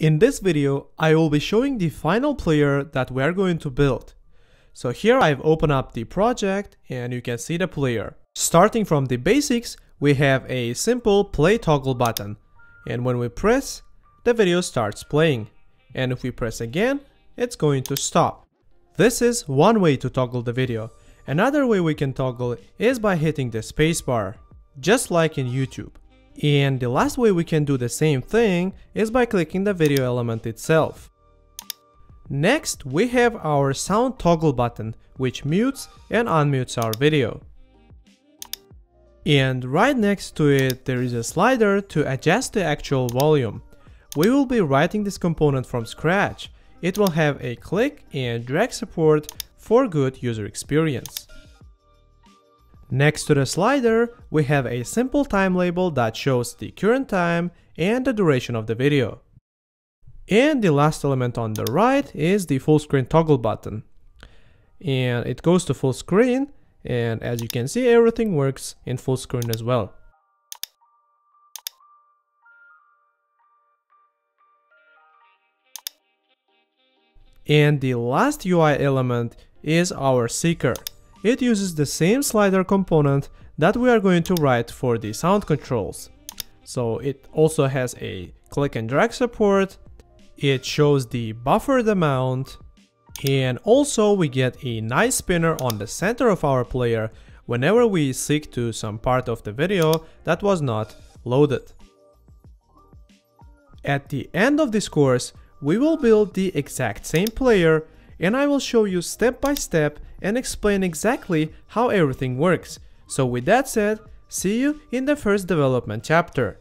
In this video, I will be showing the final player that we are going to build. So here I've opened up the project and you can see the player. Starting from the basics, we have a simple play toggle button. And when we press, the video starts playing. And if we press again, it's going to stop. This is one way to toggle the video. Another way we can toggle is by hitting the spacebar, just like in YouTube. And the last way we can do the same thing is by clicking the video element itself. Next, we have our sound toggle button, which mutes and unmutes our video. And right next to it, there is a slider to adjust the actual volume. We will be writing this component from scratch. It will have a click and drag support for good user experience. Next to the slider, we have a simple time label that shows the current time and the duration of the video. And the last element on the right is the full screen toggle button. And it goes to full screen and as you can see everything works in full screen as well. And the last UI element is our seeker. It uses the same slider component that we are going to write for the sound controls. So it also has a click and drag support, it shows the buffered amount, and also we get a nice spinner on the center of our player whenever we seek to some part of the video that was not loaded. At the end of this course, we will build the exact same player and I will show you step by step and explain exactly how everything works. So with that said, see you in the first development chapter.